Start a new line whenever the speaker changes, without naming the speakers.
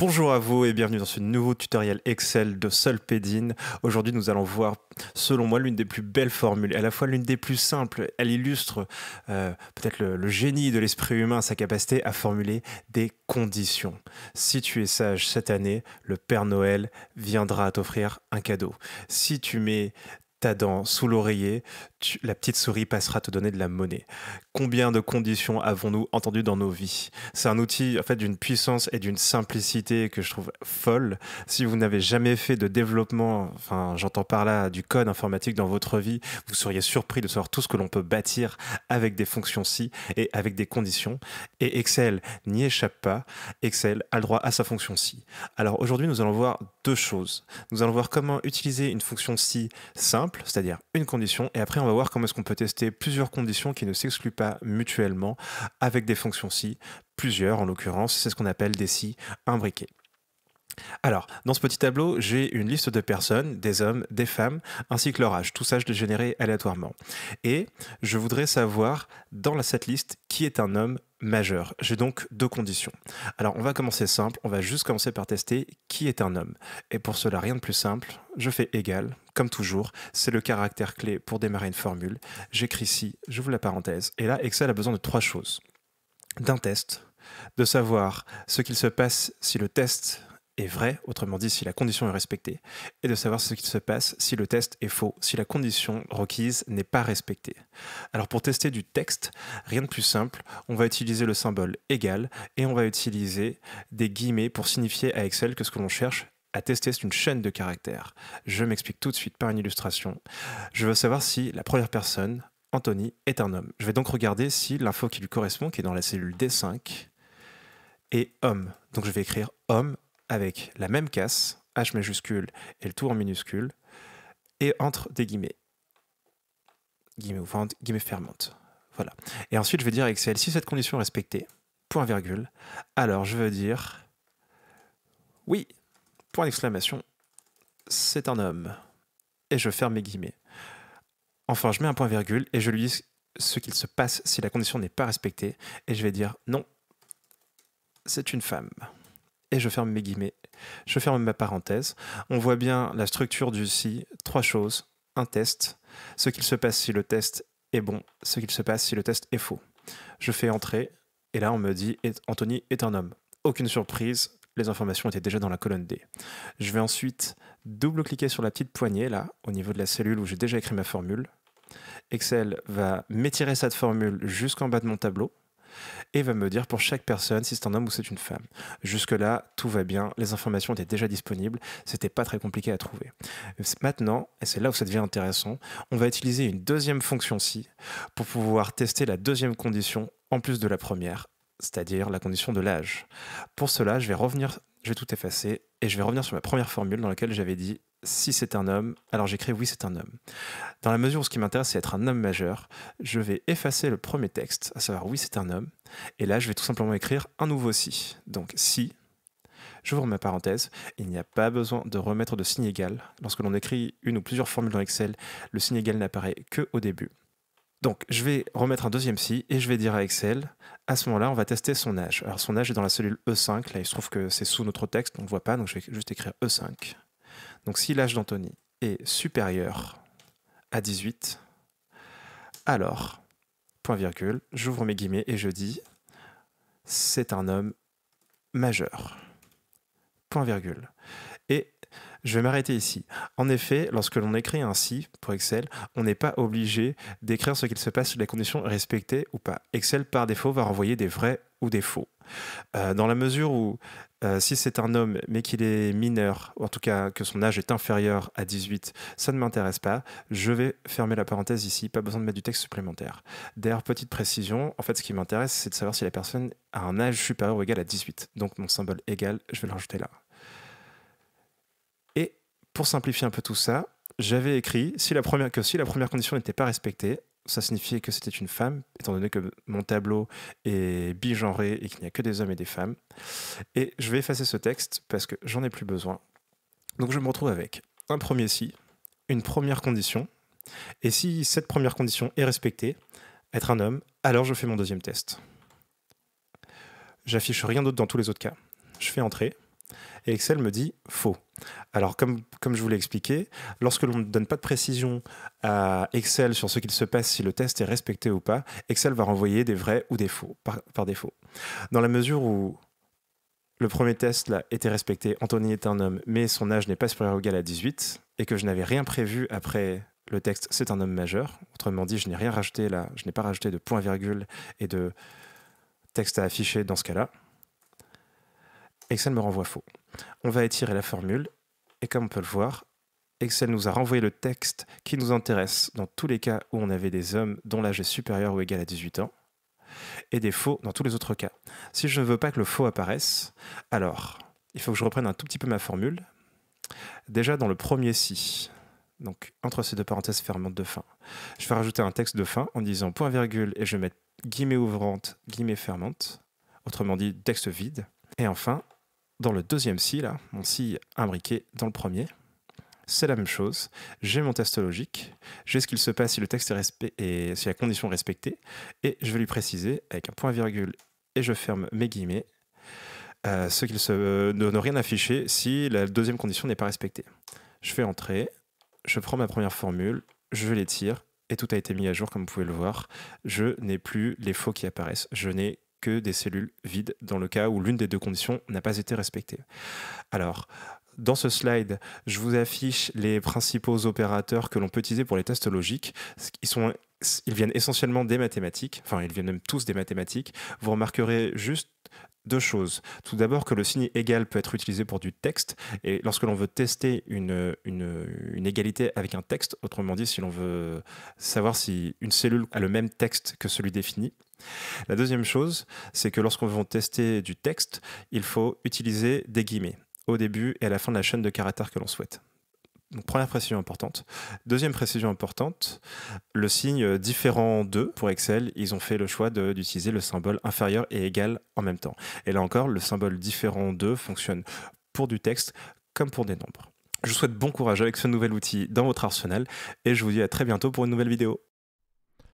Bonjour à vous et bienvenue dans ce nouveau tutoriel Excel de Solpedine. Aujourd'hui, nous allons voir, selon moi, l'une des plus belles formules, à la fois l'une des plus simples. Elle illustre euh, peut-être le, génie de l'esprit humain, sa capacité à formuler des conditions. Si tu es sage cette année, le Père Noël viendra t'offrir un cadeau. Si tu mets ta dent sous l'oreiller, la petite souris passera te donner de la monnaie. Combien de conditions avons-nous entendues dans nos vies? C'est un outil fait d'une puissance et d'une simplicité que je trouve folle. Si vous n'avez jamais fait de développement, enfin j'entends par là du code informatique dans votre vie, vous seriez surpris de savoir tout ce que l'on peut bâtir avec des fonctions si et avec des conditions. Et Excel n'y échappe pas. Excel a le droit à sa fonction si. Alors aujourd'hui nous allons voir deux choses. Nous allons voir comment utiliser une fonction si simple, c'est-à-dire une condition, et après on va voir comment est-ce qu'on peut tester plusieurs conditions qui ne s'excluent pas mutuellement avec des fonctions si, plusieurs en l'occurrence, c'est ce qu'on appelle des si imbriqués. Alors, dans ce petit tableau, j'ai une liste de personnes, des hommes, des femmes, ainsi que leur âge. Tout ça, je l'ai généré aléatoirement. Et je voudrais savoir, dans cette liste, qui est un homme majeur. J'ai donc deux conditions. Alors, on va commencer simple. On va juste commencer par tester qui est un homme. Et pour cela, rien de plus simple. Je fais égal, comme toujours, c'est le caractère clé pour démarrer une formule. J'écris ici, j'ouvre la parenthèse, et là, Excel a besoin de trois choses. D'un test, de savoir ce qu'il se passe si le test est vrai, autrement dit si la condition est respectée, et de savoir ce qu'il se passe si le test est faux, si la condition requise n'est pas respectée. Alors pour tester du texte, rien de plus simple, on va utiliser le symbole égal et on va utiliser des guillemets pour signifier à Excel que ce que l'on cherche à tester, c'est une chaîne de caractères. Je m'explique tout de suite par une illustration. Je veux savoir si la première personne, Anthony, est un homme. Je vais donc regarder si l'info qui lui correspond, qui est dans la cellule D5, est homme. Donc je vais écrire homme avec la même casse, H majuscule et le tout en minuscule, et entre des guillemets. Guillemets ouvrantes, guillemets fermantes. Voilà. Et ensuite, je vais dire Excel, si cette condition est respectée, point virgule, alors je veux dire oui, point d'exclamation, c'est un homme. Et je ferme mes guillemets. Enfin, je mets un point virgule et je lui dis ce qu'il se passe si la condition n'est pas respectée. Et je vais dire non, c'est une femme. Et je ferme mes guillemets. Je ferme ma parenthèse. On voit bien la structure du si. Trois choses. Un test. Ce qu'il se passe si le test est bon. Ce qu'il se passe si le test est faux. Je fais entrer. Et là, on me dit Anthony est un homme. Aucune surprise les informations étaient déjà dans la colonne D. Je vais ensuite double-cliquer sur la petite poignée, là, au niveau de la cellule où j'ai déjà écrit ma formule. Excel va m'étirer cette formule jusqu'en bas de mon tableau et va me dire pour chaque personne si c'est un homme ou c'est une femme. Jusque-là, tout va bien, les informations étaient déjà disponibles, c'était pas très compliqué à trouver. Maintenant, et c'est là où ça devient intéressant, on va utiliser une deuxième fonction si pour pouvoir tester la deuxième condition en plus de la première c'est-à-dire la condition de l'âge. Pour cela, je vais revenir, je vais tout effacer et je vais revenir sur ma première formule dans laquelle j'avais dit si c'est un homme, alors j'écris oui c'est un homme. Dans la mesure où ce qui m'intéresse c'est être un homme majeur, je vais effacer le premier texte, à savoir oui c'est un homme, et là je vais tout simplement écrire un nouveau si. Donc si, j'ouvre ma parenthèse, il n'y a pas besoin de remettre de signe égal. Lorsque l'on écrit une ou plusieurs formules dans Excel, le signe égal n'apparaît que au début. Donc, je vais remettre un deuxième si et je vais dire à Excel, à ce moment-là, on va tester son âge. Alors, son âge est dans la cellule E5. Là, il se trouve que c'est sous notre texte, on ne le voit pas, donc je vais juste écrire E5. Donc, si l'âge d'Anthony est supérieur à 18, alors, point virgule, j'ouvre mes guillemets et je dis, c'est un homme majeur. Point virgule. Et je vais m'arrêter ici. En effet, lorsque l'on écrit un si pour Excel, on n'est pas obligé d'écrire ce qu'il se passe si les conditions respectées ou pas. Excel, par défaut, va renvoyer des vrais ou des faux. Euh, dans la mesure où, euh, si c'est un homme mais qu'il est mineur, ou en tout cas que son âge est inférieur à 18, ça ne m'intéresse pas. Je vais fermer la parenthèse ici, pas besoin de mettre du texte supplémentaire. D'ailleurs, petite précision, en fait, ce qui m'intéresse, c'est de savoir si la personne a un âge supérieur ou égal à 18. Donc, mon symbole égal, je vais le rajouter là pour simplifier un peu tout ça, j'avais écrit si la première, que si la première condition n'était pas respectée, ça signifiait que c'était une femme, étant donné que mon tableau est bigenré et qu'il n'y a que des hommes et des femmes. Et je vais effacer ce texte parce que j'en ai plus besoin. Donc je me retrouve avec un premier si, une première condition, Et si cette première condition est respectée, être un homme, alors je fais mon deuxième test. J'affiche rien d'autre dans tous les autres cas. Je fais entrer et Excel me dit faux. Alors, comme, comme je vous l'ai expliqué, lorsque l'on ne donne pas de précision à Excel sur ce qu'il se passe si le test est respecté ou pas, Excel va renvoyer des vrais ou des faux par, défaut. Dans la mesure où le premier test là, était respecté, Anthony est un homme, mais son âge n'est pas supérieur ou égal à 18, et que je n'avais rien prévu après le texte c'est un homme majeur. Autrement dit, je n'ai rien rajouté là, je n'ai pas rajouté de point-virgule et de texte à afficher dans ce cas-là. Excel me renvoie faux. On va étirer la formule et comme on peut le voir, Excel nous a renvoyé le texte qui nous intéresse dans tous les cas où on avait des hommes dont l'âge est supérieur ou égal à 18 ans et des faux dans tous les autres cas. Si je ne veux pas que le faux apparaisse, alors il faut que je reprenne un tout petit peu ma formule. Déjà dans le premier si, donc entre ces deux parenthèses fermantes de fin, je vais rajouter un texte de fin en disant point virgule et je vais mettre guillemets ouvrantes, guillemets fermantes, autrement dit texte vide. Et enfin, dans le deuxième si, là, mon si imbriqué dans le premier, c'est la même chose. J'ai mon test logique, j'ai ce qu'il se passe si le texte est et si la condition est respectée, et je vais lui préciser avec un point virgule et je ferme mes guillemets euh, ce qu'il se euh, ne, rien afficher si la deuxième condition n'est pas respectée. Je fais entrer, je prends ma première formule, je l'étire et tout a été mis à jour comme vous pouvez le voir. Je n'ai plus les faux qui apparaissent, je n'ai que des cellules vides dans le cas où l'une des deux conditions n'a pas été respectée. Alors, dans ce slide, je vous affiche les principaux opérateurs que l'on peut utiliser pour les tests logiques. Ils, viennent essentiellement des mathématiques, enfin ils viennent même tous des mathématiques. Vous remarquerez juste deux choses. Tout d'abord que le signe égal peut être utilisé pour du texte, et lorsque l'on veut tester une, égalité avec un texte, autrement dit si l'on veut savoir si une cellule a le même texte que celui défini, la deuxième chose, c'est que lorsqu'on veut tester du texte, il faut utiliser des guillemets au début et à la fin de la chaîne de caractères que l'on souhaite. Première précision importante. Deuxième précision importante, le signe différent de, pour Excel, ils ont fait le choix d'utiliser le symbole inférieur et égal en même temps. Et là encore, le symbole différent de fonctionne pour du texte comme pour des nombres. Je vous souhaite bon courage avec ce nouvel outil dans votre arsenal et je vous dis à très bientôt pour une nouvelle vidéo.